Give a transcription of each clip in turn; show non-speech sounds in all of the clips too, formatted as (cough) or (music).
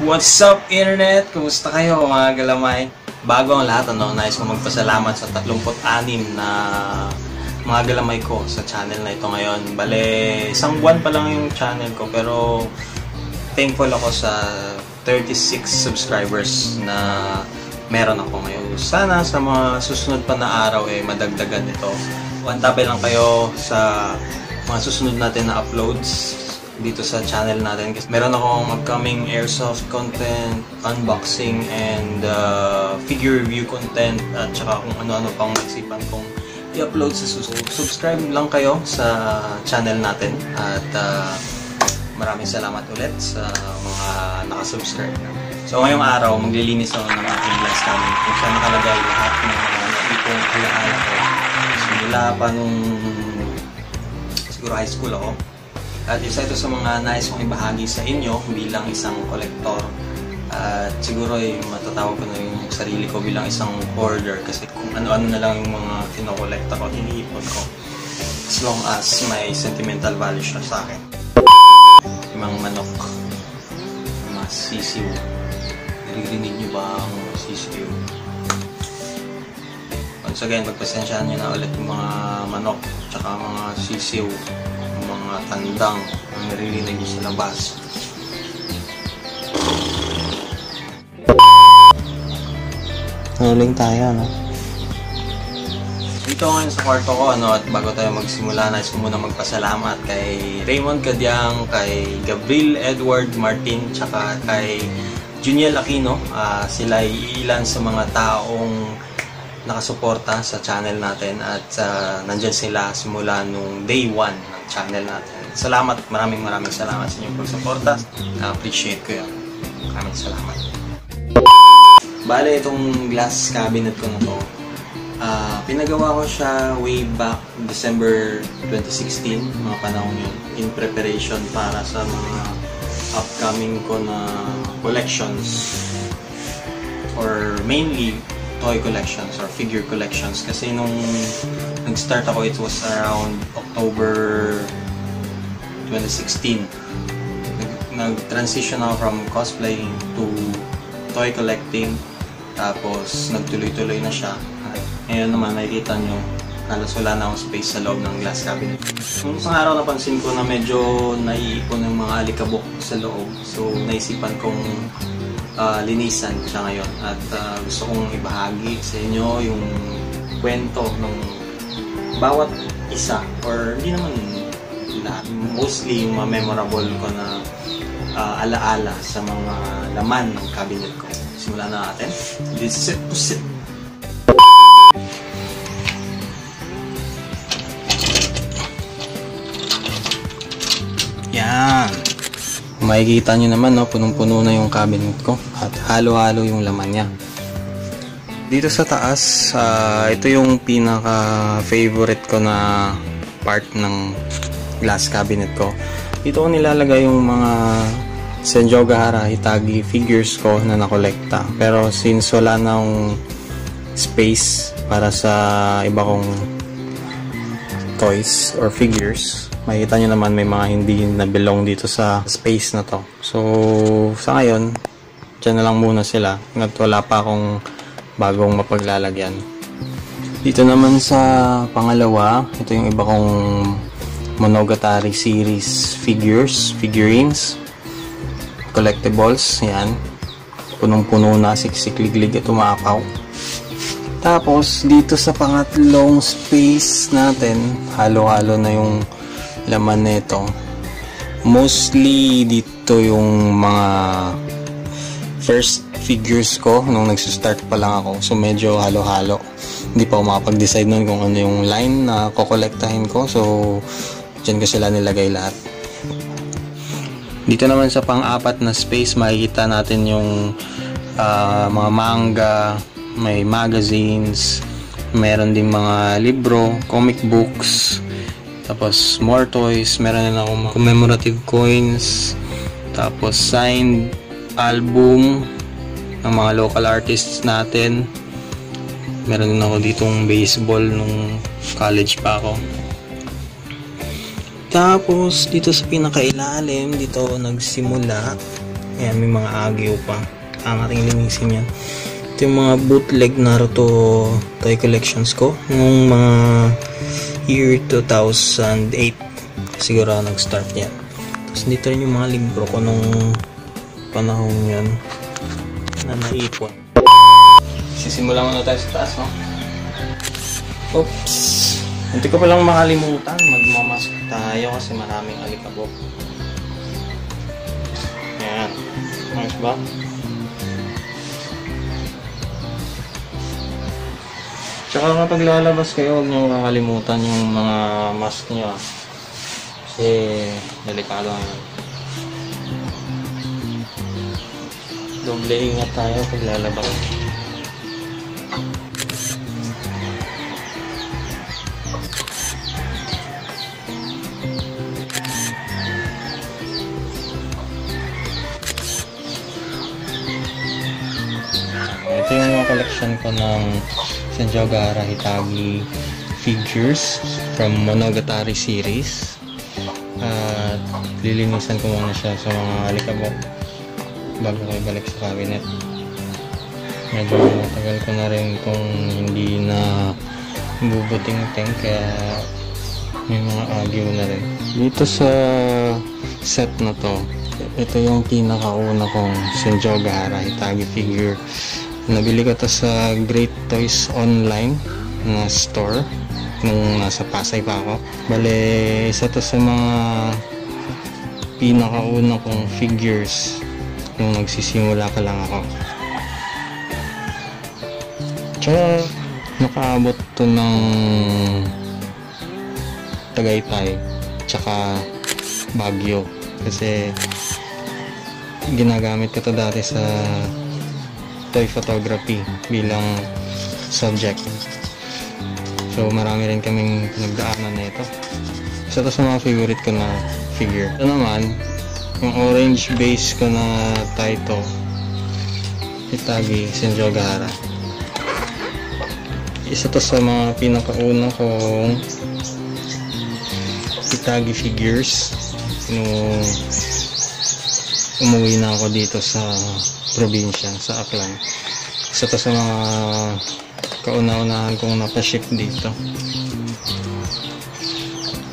What's up, Internet? Kumusta kayo, mga galamay? Bago ang lahat, ano, nais ko magpasalamat sa 36 na mga galamay ko sa channel na ito ngayon. Bale, isang buwan pa lang yung channel ko, pero thankful ako sa 36 subscribers na meron ako ngayon. Sana sa mga susunod pa na araw, eh, madagdagan ito. Wantape lang kayo sa mga susunod natin na uploads dito sa channel natin. Kasi meron akong upcoming airsoft content, unboxing, and uh, figure review content, at saka kung ano-ano pang naisipan kong i-upload sa susunod. Subscribe lang kayo sa channel natin at uh, maraming salamat ulit sa mga nakasubscribe. So ngayong araw, maglilinis ako ng aking glass cabinet kung saan nakalagay lahat ng mga naipong alaala ko. Simula pa nung siguro high school ako at isa ito sa mga nais kong ibahagi sa inyo bilang isang kolektor. At siguro ay matatawag ko na yung sarili ko bilang isang hoarder kasi kung ano-ano na lang yung mga kinokolekta ko, iniipon ko. As long as may sentimental value siya sa akin. Yung mga manok, yung mga sisiw. Naririnig niyo ba ang sisiw? Once again, pagpasensyahan niyo na ulit yung mga manok tsaka mga sisiw mga tandang ang naririnig nyo sa labas. Rolling tayo, no? Dito ngayon sa kwarto ko, ano, at bago tayo magsimula, nais ko muna magpasalamat kay Raymond Cadyang, kay Gabriel Edward Martin, tsaka kay Juniel Aquino. Uh, sila ay ilan sa mga taong nakasuporta sa channel natin at uh, nandyan sila simula nung day 1 ng channel natin. Salamat, maraming maraming salamat sa inyong pagsuporta. Na-appreciate ko yan. Maraming salamat. Bale, itong glass cabinet ko na to, uh, pinagawa ko siya way back December 2016, mga panahon yun, in preparation para sa mga upcoming ko na collections or mainly toy collections or figure collections. Kasi nung nag-start ako it was around October 2016 nag-transition ako from cosplaying to toy collecting. Tapos nagtuloy-tuloy na siya. Ngayon naman nakikita nyo halos wala na akong space sa loob ng glass cabinet. Nung isang araw napansin ko na medyo naiipon ng mga alikabok sa loob. So naisipan kong uh, linisan siya ngayon. At uh, gusto kong ibahagi sa inyo yung kwento ng bawat isa or hindi naman lahat mostly yung mga memorable ko na uh, alaala sa mga laman ng cabinet ko. Simulan na natin. This is it pusit yan makikita nyo naman no, punong-puno na yung cabinet ko at halo-halo yung laman niya. Dito sa taas uh, ito yung pinaka favorite ko na part ng glass cabinet ko. Dito ko nilalagay yung mga Senjogahara Hitagi figures ko na nakolekta. Pero since wala na akong space para sa iba kong toys or figures makikita nyo naman may mga hindi na belong dito sa space na to. So, sa ngayon, dyan na lang muna sila. At wala pa akong bagong mapaglalagyan. Dito naman sa pangalawa, ito yung iba kong Monogatari series figures, figurines, collectibles, yan. Punong-puno na, siksik-liglig at umakaw. Tapos, dito sa pangatlong space natin, halo-halo na yung laman nito mostly dito yung mga first figures ko nung nagsistart pa lang ako. So medyo halo-halo. Hindi pa ako makapag-decide nun kung ano yung line na kokolektahin ko. So dyan ko sila nilagay lahat. Dito naman sa pang-apat na space makikita natin yung uh, mga manga may magazines meron din mga libro comic books tapos, more toys. Meron na akong commemorative coins. Tapos, signed album ng mga local artists natin. Meron din ako ditong baseball nung college pa ako. Tapos, dito sa pinakailalim, dito nagsimula Ayan, may mga agyo pa. Ang ating linisin yan. Ito yung mga bootleg Naruto toy collections ko. Noong mga year 2008. Siguro nag-start yan. Tapos dito rin yung mga libro ko nung panahon yan na naipon. Sisimulan muna tayo sa taas, no? Oops! Hindi ko palang makalimutan. Magmamask tayo kasi maraming alikabok. Yan. Ayos ba? Tsaka kapag lalabas kayo, huwag niyo kakalimutan yung mga mask niyo. ah. Kasi delikado ngayon. Doble ingat tayo pag lalabas. Ito yung mga collection ko ng Sanjogahara Hitagi figures from Monogatari series. At lilinisan ko muna siya sa mga alikabok bago ko ibalik sa cabinet. Medyo matagal ko na rin kung hindi na bubuting-ting kaya may mga agyo na rin. Dito sa set na to, ito yung pinakauna kong Senjogahara Hitagi figure. Nabili ko to sa Great Toys Online na store nung nasa Pasay pa ako. Bale, isa to sa mga pinakauna kong figures nung nagsisimula pa lang ako. Tsaka, nakaabot to ng Tagaytay tsaka Baguio kasi ginagamit ko to dati sa toy photography bilang subject. So marami rin kaming pinagdaanan na ito. Isa to sa mga favorite ko na figure. Ito naman yung orange base ko na Taito Itagi Senjogahara isa to sa mga pinakauna kong Itagi figures. Nung umuwi na ako dito sa probinsya, sa Aklan. Isa to sa mga kauna-unahan kong napaship dito.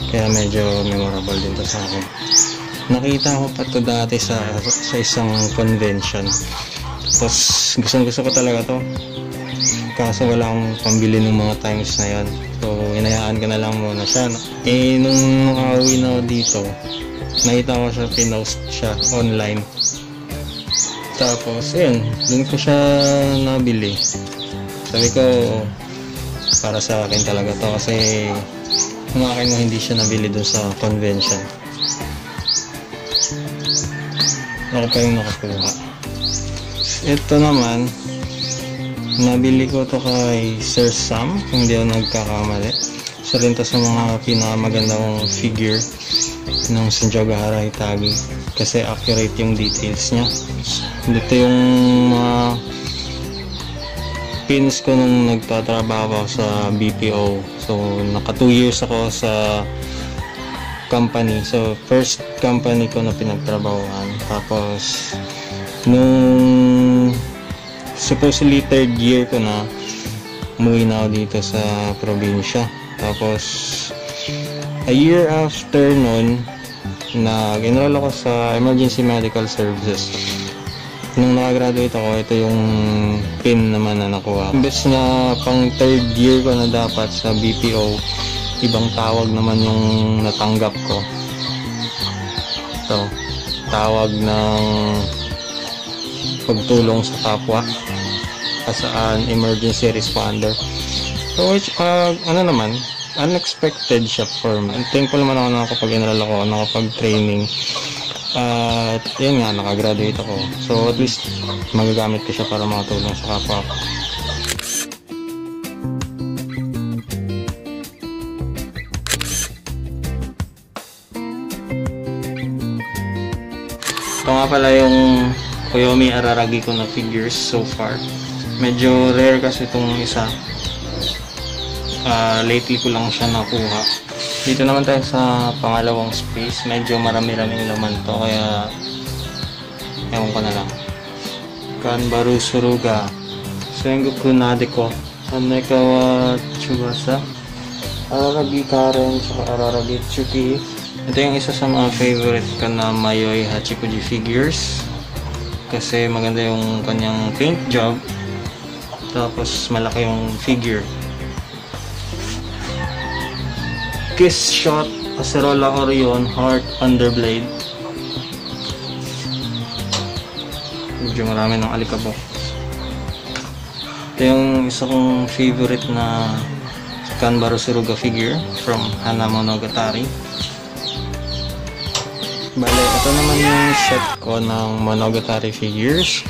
Kaya medyo memorable din to sa akin. Nakita ko pa to dati sa, sa isang convention. Tapos gustong gusto ko talaga to. Kaso wala akong pambili ng mga times na yon. So inayaan ko na lang muna siya. Eh nung nakauwi na dito, nakita ko siya, pinost siya online. Tapos, ayun, dun ko siya nabili. Sabi ko, para sa akin talaga to kasi yung akin mo hindi siya nabili dun sa convention. Ako pa yung nakakuha. Ito naman, nabili ko to kay Sir Sam, kung hindi ako nagkakamali. Isa rin to sa mga pinakamagandang figure ng Sanjogahara Hitagi kasi accurate yung details niya. Dito yung mga pins ko nung nagtatrabaho ako sa BPO. So, naka 2 years ako sa company. So, first company ko na pinagtrabahoan. Tapos, nung supposedly third year ko na umuwi na ako dito sa probinsya. Tapos, a year after nun, nag-enroll ako sa Emergency Medical Services. Nung nakagraduate ako, ito yung pin naman na nakuha. Imbes na pang third year ko na dapat sa BPO, ibang tawag naman yung natanggap ko. Ito, tawag ng pagtulong sa kapwa as an emergency responder. So, uh, ano naman, unexpected siya for me. And thankful naman ako nakapag-enroll ako, nakapag-training. At yun nga, nakagraduate ako. So at least magagamit ko siya para makatulong sa kapwa ko. Ito nga pala yung Koyomi Araragi ko na figures so far. Medyo rare kasi itong isa. Uh, lately ko lang siya nakuha. Dito naman tayo sa pangalawang space. Medyo marami-raming laman to kaya Ewan ko na lang. Kanbaru Suruga. Sengoku Nadeko. Hanekawa Chubasa. Araragi Karen, Araragi Tsuki. Ito yung isa sa mga favorite ko na Mayoi Hachikuji figures. Kasi maganda yung kanyang paint job. Tapos malaki yung figure. Kiss Shot Acerola Orion Heart Underblade. Medyo marami ng alikabok. Ito yung isa kong favorite na Kanbaro Suruga figure from Hana Monogatari. Bale, ito naman yung set ko ng Monogatari figures.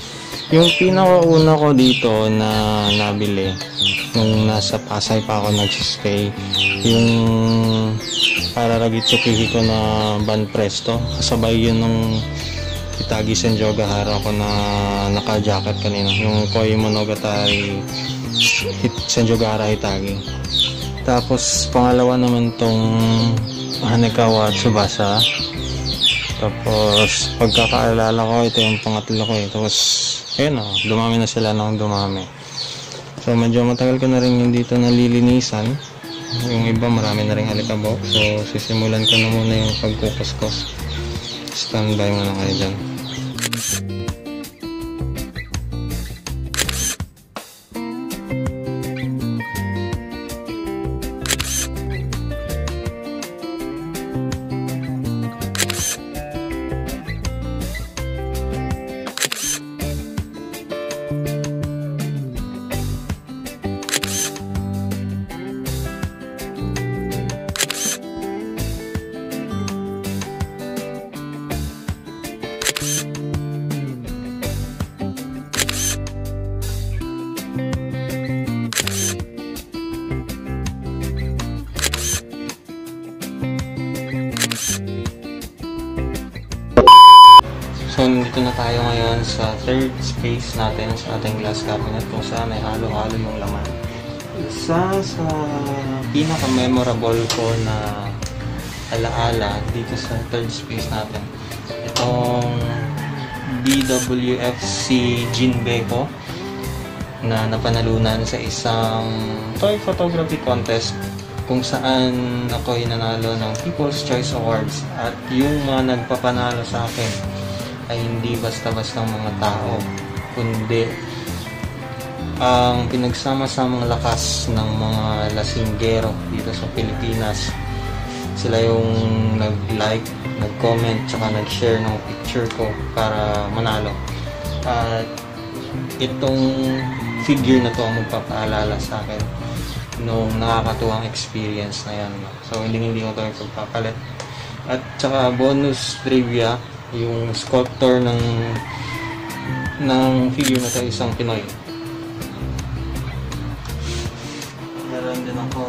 Yung pinakauna ko dito na nabili nung nasa Pasay pa ako nagsistay yung Pararagi Tsukihiko na Ban Presto. Kasabay yun nung Itagi Senjogahara ko na naka-jacket kanina. Yung Koi Monogatari Hit, Senjogahara Hitagi tapos pangalawa naman tong Hanekawa Tsubasa tapos pagkakaalala ko ito yung pangatlo ko eh. Tapos ayun o dumami na sila nang dumami. So medyo matagal ko na rin yung dito nalilinisan. Yung iba marami na rin alikabok. So sisimulan ko na muna yung pagkukuskos. Standby muna kayo dyan. Tayo ngayon sa third space natin sa ating glass cabinet kung saan ay halo-halo yung laman. Isa sa pinaka-memorable ko na alaala dito sa third space natin. Itong BWFC Jinbeko na napanalunan sa isang toy photography contest kung saan ako ay nanalo ng People's Choice Awards at yung mga nagpapanalo sa akin ay hindi basta-basta mga tao kundi ang pinagsama-samang lakas ng mga lasinggero dito sa Pilipinas. Sila yung nag-like, nag-comment, tsaka nag-share ng picture ko para manalo. At itong figure na to ang magpapaalala sa akin nung nakakatuwang experience na yan. So hindi hindi ko ito pagpapalit at tsaka bonus trivia yung sculptor ng ng figure na to isang Pinoy. Meron din ako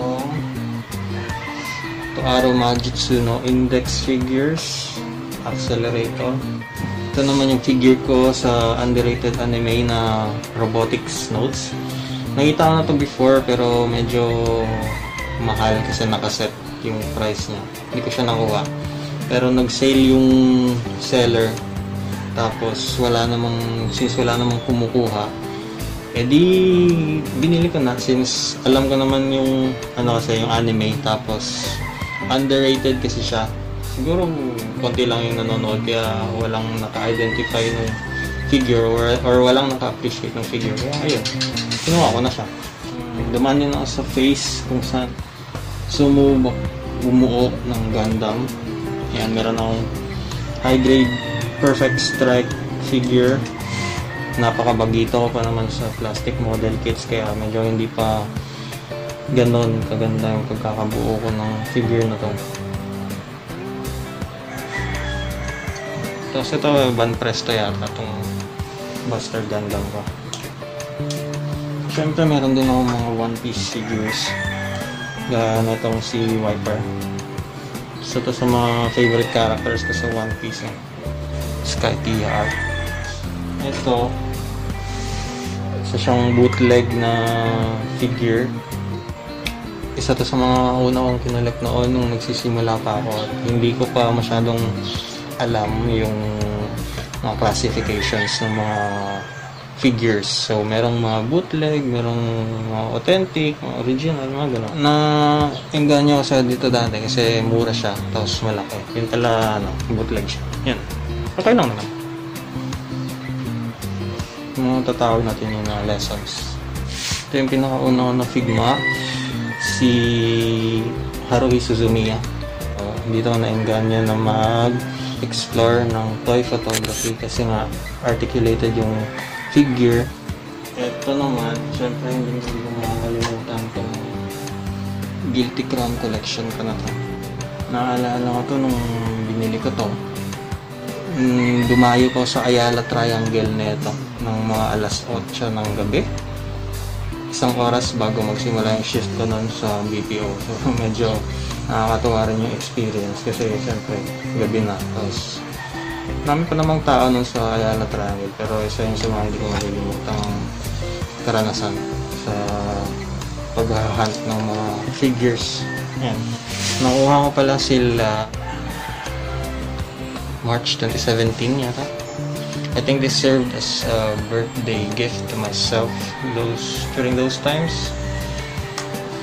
Toaro Majutsu no Index Figures Accelerator. Ito naman yung figure ko sa underrated anime na Robotics Notes. Nakita ko na to before pero medyo mahal kasi nakaset yung price niya. Hindi ko siya nakuha. Pero nag-sale yung seller. Tapos wala namang, since wala namang kumukuha, eh di binili ko na since alam ko naman yung ano kasi yung anime tapos underrated kasi siya. Siguro konti lang yung nanonood kaya walang naka-identify ng figure or, or walang naka-appreciate ng figure. Kaya ayun, kinuha ko na siya. Dumaan yun ako sa face kung saan sumubok bumuo ng Gundam yan, meron akong high grade perfect strike figure. Napakabagito ko pa naman sa plastic model kits kaya medyo hindi pa ganon kaganda yung pagkakabuo ko ng figure na to. Tapos ito, Van Presto yata itong Buster Gundam ko. Siyempre, meron din ako mga One Piece figures. Gaya na itong si Wiper. Isa to sa mga favorite characters ko sa One Piece. Eh. Sky TR. Ito, isa siyang bootleg na figure. Isa to sa mga una kong kinolek noon nung nagsisimula pa ako. Hindi ko pa masyadong alam yung mga classifications ng mga figures. So, merong mga bootleg, merong mga authentic, mga original, mga gano'n. Na engganyo ako sa dito dati kasi mura siya, tapos malaki. Yun pala, ano, bootleg siya. Yan. Okay lang naman. Mga tatawag natin yung uh, lessons. Ito yung pinakauna ko na Figma, si Haruhi Suzumiya. So, dito ako naengganyo na mag-explore ng toy photography kasi nga articulated yung figure. Ito naman, syempre hindi ko makakalimutan itong Guilty Crown collection ko na to. Naalala ko to nung binili ko to. Mm, dumayo ko sa Ayala Triangle neto ng mga alas 8 ng gabi. Isang oras bago magsimula yung shift ko nun sa BPO. (laughs) So medyo nakakatuwa rin yung experience kasi syempre gabi na. Tapos Marami pa namang tao nun sa Ayala Triangle pero isa yung sa mga hindi ko malilimutang karanasan sa paghahunt ng mga figures. Yan. Nakuha ko pala sila March 2017 yata. I think this served as a birthday gift to myself those during those times.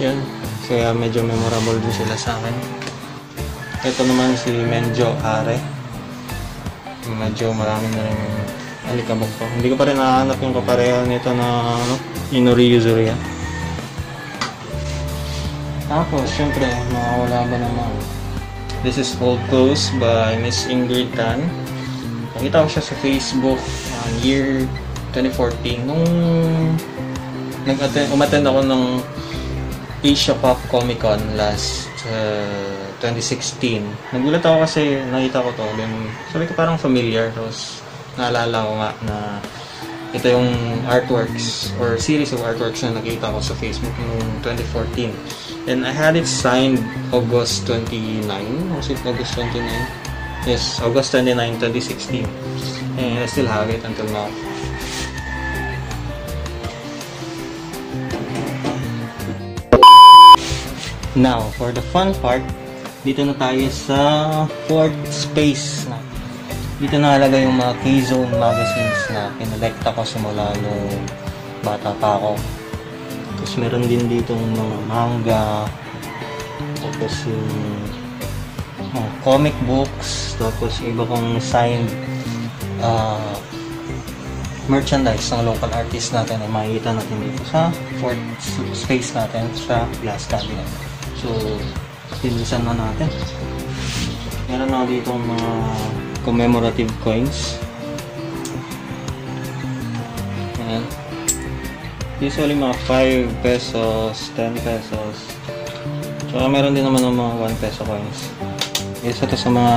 Yan. Kaya medyo memorable din sila sa akin. Ito naman si Menjo Are medyo marami na rin alikabok ko. Hindi ko pa rin nahanap yung kapareho nito na ano, Inori Yuzuria. Tapos, syempre, makawala ba naman. This is Old Clothes by Miss Ingrid Tan. Nakita ko siya sa Facebook uh, year 2014 nung nag-attend, umattend ako ng Asia Pop Comic Con last uh, 2016. Nagulat ako kasi nakita ko to. Then, sabi ko parang familiar. Tapos, naalala ko nga na ito yung artworks or series of artworks na nakita ko sa Facebook noong 2014. And I had it signed August 29. Was it August 29? Yes, August 29, 2016. And I still have it until now. Now, for the fun part, dito na tayo sa fourth space na. Dito nakalagay yung mga K-Zone magazines na pinolekta ko simula nung bata pa ako. Tapos meron din dito mga manga, tapos yung mga comic books, tapos iba kong signed uh, merchandise ng local artist natin ay makikita natin dito sa fourth space natin sa glass cabinet. So, Pilisan na natin. Meron na dito mga commemorative coins. Ayan. Usually mga 5 pesos, 10 pesos. Tsaka meron din naman ng mga 1 peso coins. Isa to sa mga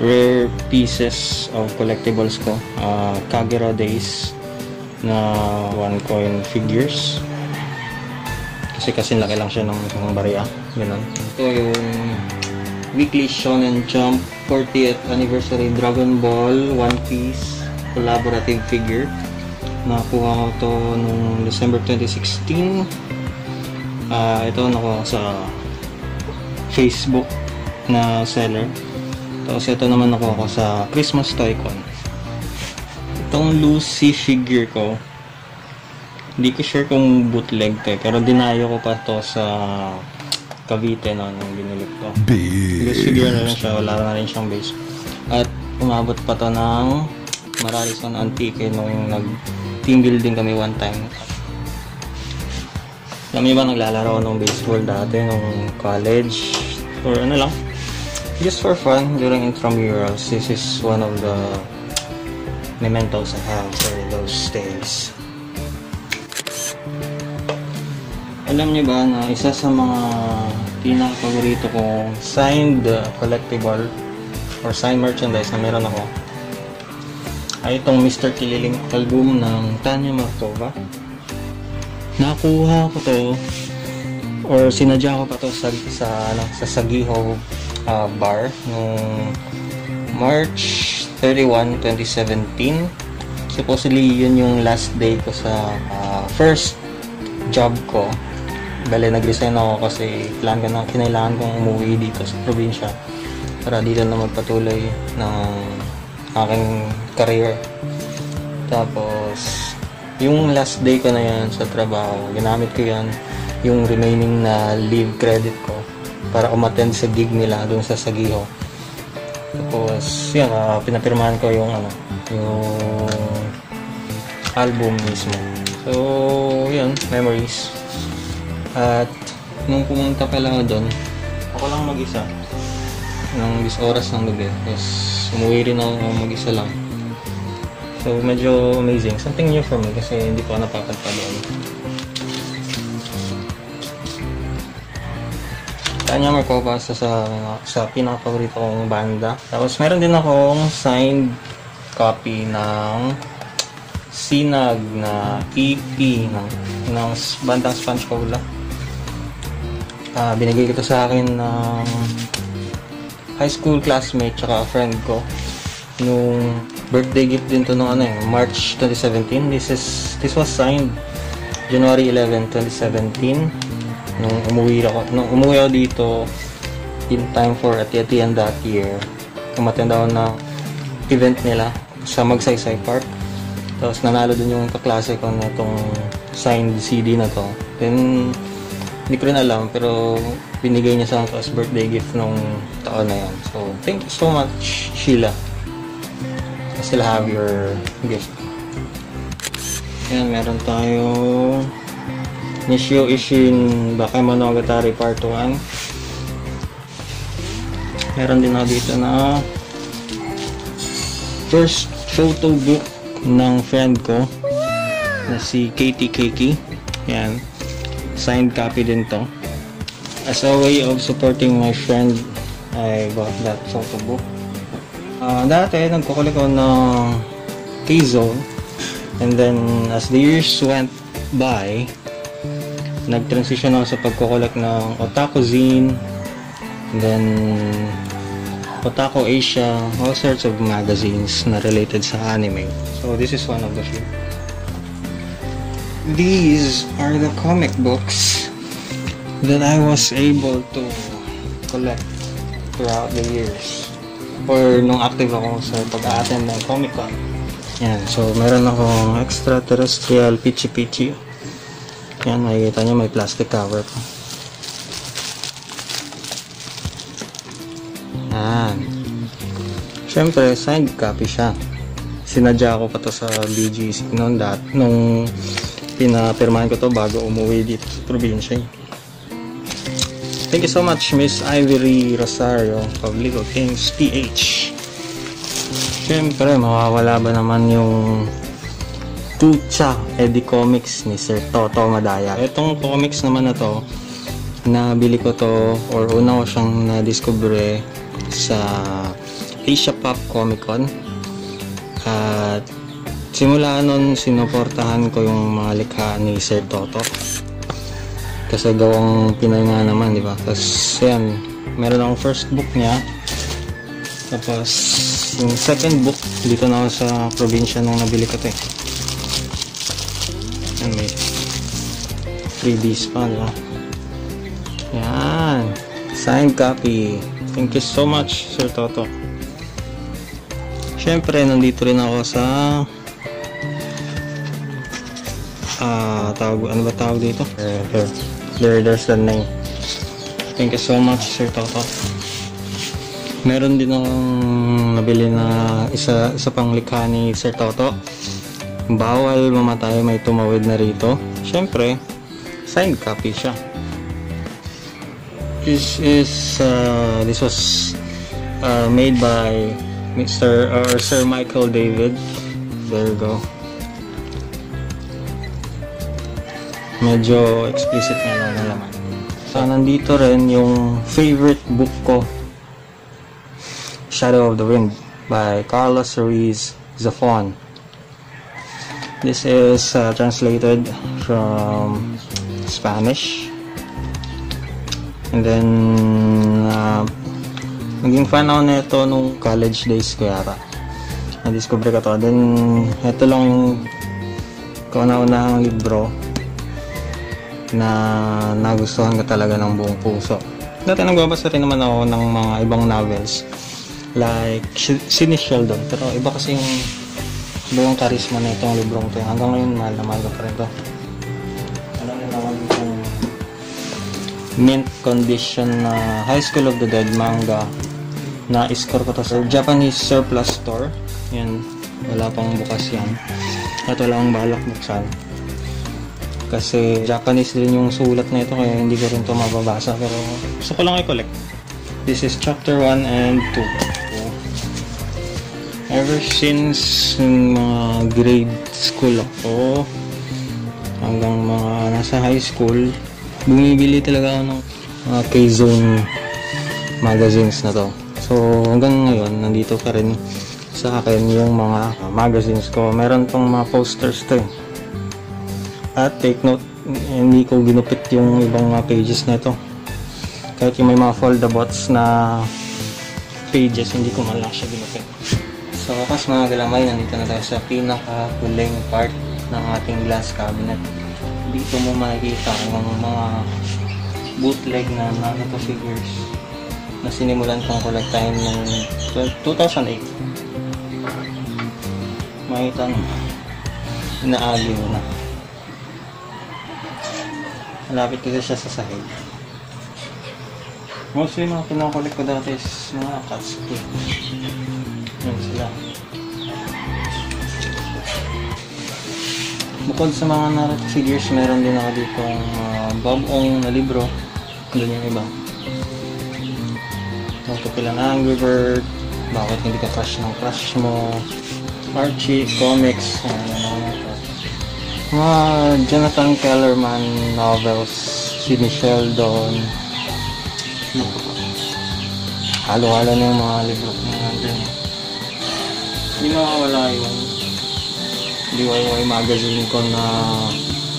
rare pieces of collectibles ko. Uh, Kagero Days na 1 coin figures. Kasi kasi laki lang siya ng, ng barya. Ganun. Ito yung weekly Shonen Jump 40th Anniversary Dragon Ball One Piece collaborative figure. Nakuha ko to nung December 2016. Uh, ah, ito nakuha sa Facebook na seller. Tapos ito naman nakuha ko sa Christmas Toy Con. Itong Lucy figure ko, hindi ko sure kung bootleg to eh, pero dinayo ko pa to sa Cavite no, nung binili ko. Because figure na rin siya, wala na rin siyang base. At umabot pa to ng Maralison Antique nung nag team building kami one time. Alam niyo ba naglalaro ng baseball dati nung college or ano lang just for fun during intramurals this is one of the mementos I have for those days Alam niyo ba na isa sa mga pinaka-paborito kong signed uh, collectible or signed merchandise na meron ako ay itong Mr. Kililing album ng Tanya Markova. Nakuha ko to or sinadya ko pa to sa sa, ano, sa Sagiho uh, bar noong March 31, 2017. Supposedly yun yung last day ko sa uh, first job ko Bale, nag-resign ako kasi plan ko na kinailangan kong umuwi dito sa probinsya para dito na magpatuloy ng aking career. Tapos, yung last day ko na yan sa trabaho, ginamit ko yan yung remaining na leave credit ko para umattend sa gig nila doon sa Sagiho. Tapos, yan, uh, pinapirmahan ko yung ano, yung album mismo. So, yun, memories. At, nung pumunta pala ako doon, ako lang mag-isa. Nang bis oras ng gabi. Tapos, umuwi rin ako mag-isa lang. So, medyo amazing. Something new for me kasi hindi ko napapadpa doon. Tanya Markova sa, sa, sa pinaka-paborito kong banda. Tapos, meron din akong signed copy ng Sinag na EP ng, ng bandang Sponge Cola. Uh, binigay ko sa akin ng high school classmate tsaka friend ko nung birthday gift din to nung ano eh, March 2017. This is this was signed January 11, 2017 nung umuwi ako nung umuwi ako dito in time for Atiatian that year. Umattend ako na event nila sa Magsaysay Park. Tapos nanalo din yung kaklase ko na itong signed CD na to. Then, hindi ko rin alam pero binigay niya sa akin as birthday gift nung taon na yan. So, thank you so much, Sheila. I still have your gift. Ayan, meron tayo Nishio Ishin Bakemonogatari Part 1. Meron din ako dito na first photo book ng friend ko na si Katie Kiki. Yan. Signed copy din to. As a way of supporting my friend, I bought that photo book. Uh, dati, nagkukulik ako ng K-Zone. And then, as the years went by, nag-transition ako sa pagkukulik ng Otaku Zine, and then Otaku Asia, all sorts of magazines na related sa anime. So this is one of the few. These are the comic books that I was able to collect throughout the years. Or nung active ako sa pag-attend ng Comic Con. Yan, so meron akong extraterrestrial Pichi Pichi. Yan, makikita nyo may plastic cover pa. Yan. Siyempre, signed copy siya. Sinadya ko pa to sa BGC noon dat nung pinapirmahan ko to bago umuwi dito sa probinsya. Thank you so much, Miss Ivory Rosario of of Kings PH. Siyempre, mawawala ba naman yung Tucha Eddie Comics ni Sir Toto Madaya. Itong comics naman na to, nabili ko to or una ko siyang na-discover sa Asia Pop Comic Con simula nun sinuportahan ko yung mga likha ni Sir Toto kasi gawang Pinoy nga naman di ba? Tapos yan meron akong first book niya. Tapos yung second book dito na ako sa probinsya nung nabili ko to eh. Yan may freebies pa di ba? Yan signed copy. Thank you so much Sir Toto syempre nandito rin ako sa uh, tawag ano ba tawag dito? Here, here. there there's the name. Thank you so much Sir Toto meron din akong nabili na isa, isa pang likha ni Sir Toto bawal mamatay may tumawid na rito. Syempre signed copy siya. This is uh, this was uh, made by Mr. or Sir Michael David. There you go medyo explicit na lang na so nandito rin yung favorite book ko Shadow of the Wind by Carlos Ruiz Zafon this is uh, translated from Spanish. And then uh, naging fan ako nito nung college days ko yata. Na-discover ko to. Then ito lang yung kauna-unahang libro na nagustuhan ko talaga ng buong puso. Dati nagbabasa rin naman ako ng mga ibang novels. like Sidney Sheldon. Pero iba kasi yung iba yung charisma na itong librong to. Hanggang ngayon, mahal na mahal ko rin to. Ano naman itong mint condition na High School of the Dead manga na score ko to sa Japanese surplus store. Yan, wala pang bukas yan. At wala akong balak buksan. Kasi Japanese din yung sulat na ito kaya hindi ko rin to mababasa pero gusto ko lang i-collect. This is chapter 1 and 2. Ever since mga grade school ako hanggang mga nasa high school, bumibili talaga ako ng mga K-Zone magazines na to. So hanggang ngayon, nandito pa rin sa akin yung mga magazines ko. Meron tong mga posters to eh. At take note, hindi ko ginupit yung ibang mga pages na ito. Kahit yung may mga foldabots na pages, hindi ko man lang siya ginupit. So, wakas mga galamay, nandito na tayo sa pinaka-huling part ng ating glass cabinet. Dito mo makikita yung mga bootleg na Naruto figures na sinimulan kong kolektahin ng 2008. Makita nyo, inaaliw na. Malapit kasi siya sa sahig. Mostly mga pinakulit ko dati is mga Akatsuki. Yan sila. Bukod sa mga Naruto figures, meron din ako dito ang uh, Bob Ong na libro. Doon yung iba. Ito pala Angry Bird. Bakit hindi ka crush ng crush mo? Archie, comics. Ano, mga Jonathan Kellerman novels, si Michelle Don. Halo-halo na yung mga libro ko nandun. Hindi makawala yung DIY magazine ko na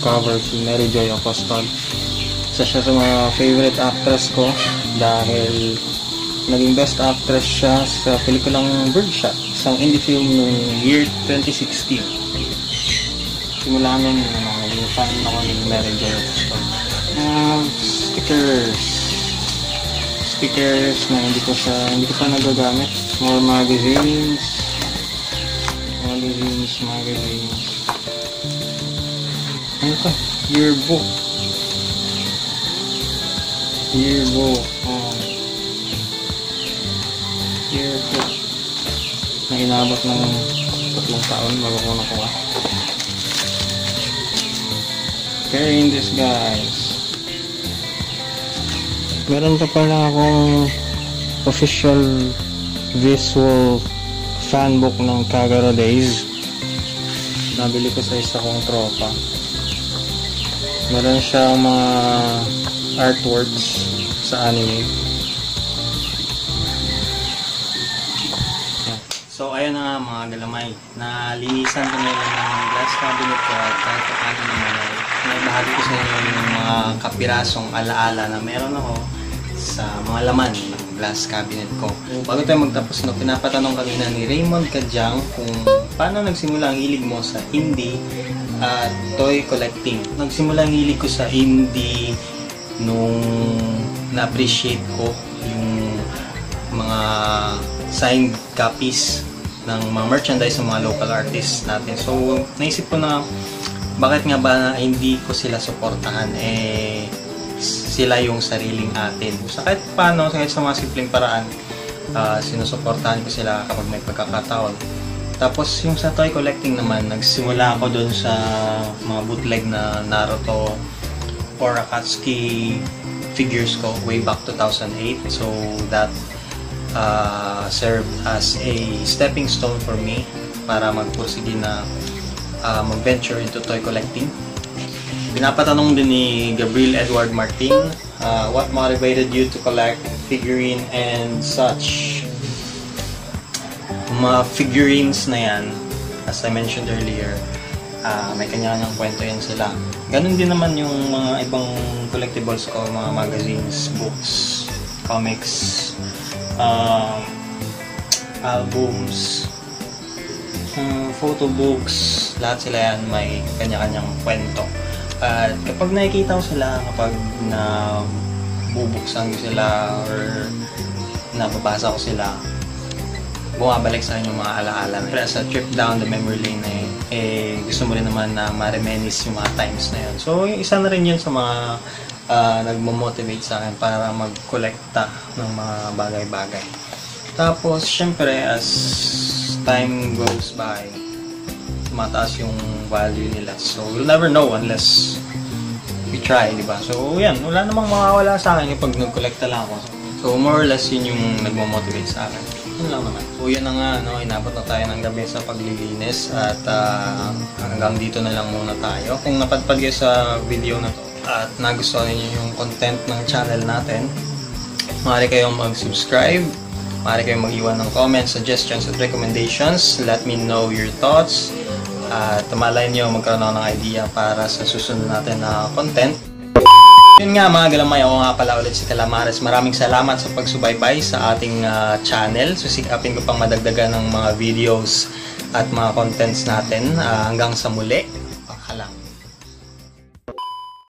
cover si Mary Joy Apostol. Isa siya sa mga favorite actress ko dahil naging best actress siya sa pelikulang Birdshot, isang indie film noong year 2016 simula nun ano, yung fan ako ni Mary Jo uh, stickers stickers na hindi ko sa hindi ko pa nagagamit. More magazines. Magazines magazines. Ano ka yearbook. Yearbook oh. yearbook. Na inabot ng tatlong taon bago ko nakuha carrying this guys. Meron pa pala akong official visual fanbook ng Kagero Days. Nabili ko sa isa kong tropa. Meron siyang mga artworks sa anime. So, ayun na nga mga galamay. Nalinisan ko na ng glass cabinet ko at kahit paano naman ay may bahagi ko sa inyo yung mga kapirasong alaala na meron ako sa mga laman ng glass cabinet ko. Bago tayo magtapos, no, pinapatanong kanina ni Raymond Kadyang kung paano nagsimula ang hilig mo sa indie at toy collecting. Nagsimula ang hilig ko sa indie nung na-appreciate ko yung mga signed copies ng mga merchandise ng mga local artists natin. So, naisip ko na bakit nga ba hindi ko sila suportahan eh sila yung sariling atin. So, kahit paano, kahit sa mga simpleng paraan, uh, sinusuportahan ko sila kapag may pagkakataon. Tapos yung sa toy collecting naman, nagsimula ako doon sa mga bootleg na Naruto or Akatsuki figures ko way back 2008. So that uh, served as a stepping stone for me para magpursige na uh, mag-venture into toy collecting. Pinapatanong din ni Gabriel Edward Martin, uh, what motivated you to collect figurine and such? Mga figurines na yan, as I mentioned earlier, uh, may kanya-kanyang kwento yan sila. Ganun din naman yung mga ibang collectibles ko, mga magazines, books, comics, uh, albums, uh, photo books, lahat sila yan may kanya-kanyang kwento. At kapag nakikita ko sila, kapag na bubuksan ko sila or nababasa ko sila, bumabalik sa yung mga alaala yun. Sa trip down the memory lane na yun, eh, gusto mo rin naman na ma-reminisce yung mga times na yun. So, isa na rin yun sa mga uh, nagmo-motivate sa akin para mag-collecta ng mga bagay-bagay. Tapos, syempre, as time goes by, tumataas yung value nila. So, you'll never know unless we try, di ba? So, yan. Wala namang mawawala sa akin pag nag-collecta lang ako. So, more or less yun yung nagmo-motivate sa akin. Yun lang naman. So, yan na nga, no, inabot na tayo ng gabi sa paglilinis at uh, hanggang dito na lang muna tayo. Kung napadpad kayo sa video na to at nagustuhan niyo yung content ng channel natin, maaari kayong mag-subscribe, maaari kayong mag-iwan ng comments, suggestions, at recommendations. Let me know your thoughts. At uh, malay nyo magkaroon ako ng idea para sa susunod natin na content. Yun nga mga galamay, ako nga pala ulit si Calamares. Maraming salamat sa pagsubaybay sa ating uh, channel. Susikapin ko pang madagdagan ng mga videos at mga contents natin uh, hanggang sa muli.